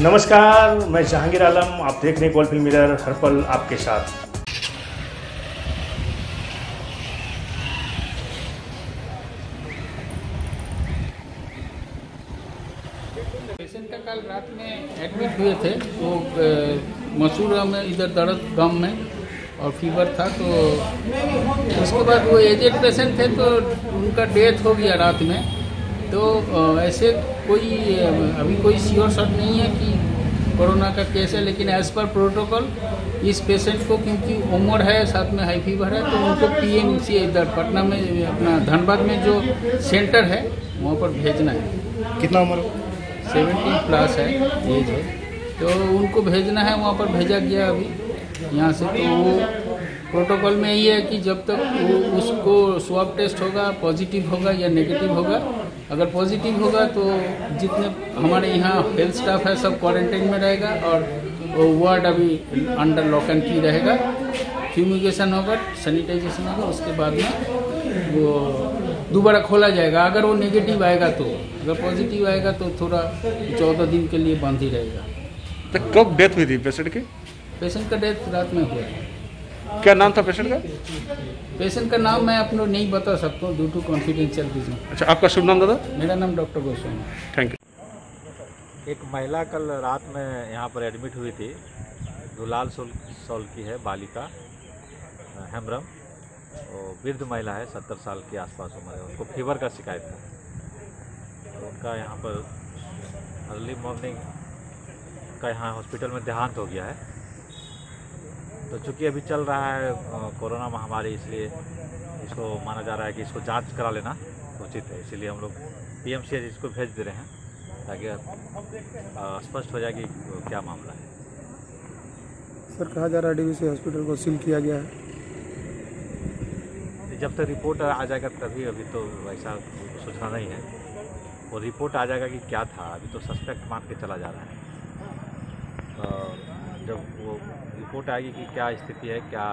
नमस्कार, मैं जहांगीर आलम, आप देख रहे हैं फ़िल्म मिरर हर पल आपके साथ। पेशेंट का कल रात में एडमिट हुए थे वो मसूरा में, इधर दर्द गम में, और फीवर था तो उसके बाद वो एजेड पेशेंट थे तो उनका डेथ हो गया रात में। तो ऐसे कोई अभी कोई श्योर शॉट नहीं है कि कोरोना का केस है लेकिन एज पर प्रोटोकॉल इस पेशेंट को क्योंकि उम्र है साथ में हाई फीवर है तो उनको पीएमसी इधर पटना में अपना धनबाद में जो सेंटर है वहाँ पर भेजना है। कितना उम्र? सेवेंटी प्लस है एज है। तो उनको भेजना है वहाँ पर भेजा गया अभी यहाँ से। तो वो प्रोटोकॉल में यही है कि जब तक वो उसको स्वाब टेस्ट होगा पॉजिटिव होगा या नेगेटिव होगा अगर पॉजिटिव होगा तो जितने हमारे यहाँ हेल्थ स्टाफ है सब क्वारंटाइन में रहेगा और वो वार्ड अभी अंडर लॉक एंड की रहेगा। फ्यूमिगेशन होगा सैनिटाइजेशन होगा उसके बाद में वो दोबारा खोला जाएगा। अगर वो नेगेटिव आएगा तो अगर पॉजिटिव आएगा तो थोड़ा चौदह दिन के लिए बंद ही रहेगा। तो कब डेथ हुई थी पेशेंट की? पेशेंट का डेथ रात में हुआ। है क्या नाम था पेशेंट का? पेशेंट का नाम मैं अपने नहीं बता सकता हूँ ड्यू टू कॉन्फिडेंशियल रीजन अच्छा आपका शुभ नाम दादा मेरा नाम डॉक्टर गोस्वामी। थैंक यू एक महिला कल रात में यहाँ पर एडमिट हुई थी दुलाल सोल सोल की है बालिका हेम्ब्रम वो वृद्ध महिला है सत्तर साल के आसपास उम्र है। उनको फीवर का शिकायत था। तो उनका यहाँ पर अर्ली मॉर्निंग का यहाँ हॉस्पिटल में देहांत हो गया है। तो चूँकि अभी चल रहा है कोरोना महामारी इसलिए इसको माना जा रहा है कि इसको जाँच करा लेना उचित है। इसीलिए हम लोग पी एम इसको भेज दे रहे हैं ताकि स्पष्ट हो जाए कि क्या मामला है। सर कहा जा रहा है डीवीसी हॉस्पिटल को सील किया गया है? जब तक रिपोर्ट आ जाएगा तभी अभी तो ऐसा सूचना नहीं है। वो रिपोर्ट आ जाएगा कि क्या था अभी तो सस्पेक्ट मान के चला जा रहा है। जब वो रिपोर्ट आएगी कि क्या स्थिति है क्या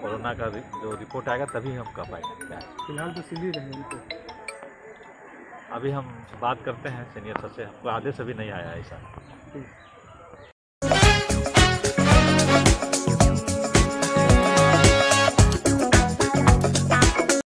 कोरोना का जो रिपोर्ट आएगा तभी हम कह पाएँगे। क्या फ़िलहाल तो सीधी ही रहेंगे अभी हम बात करते हैं सीनियर सर से। हमको आदेश अभी नहीं आया ऐसा।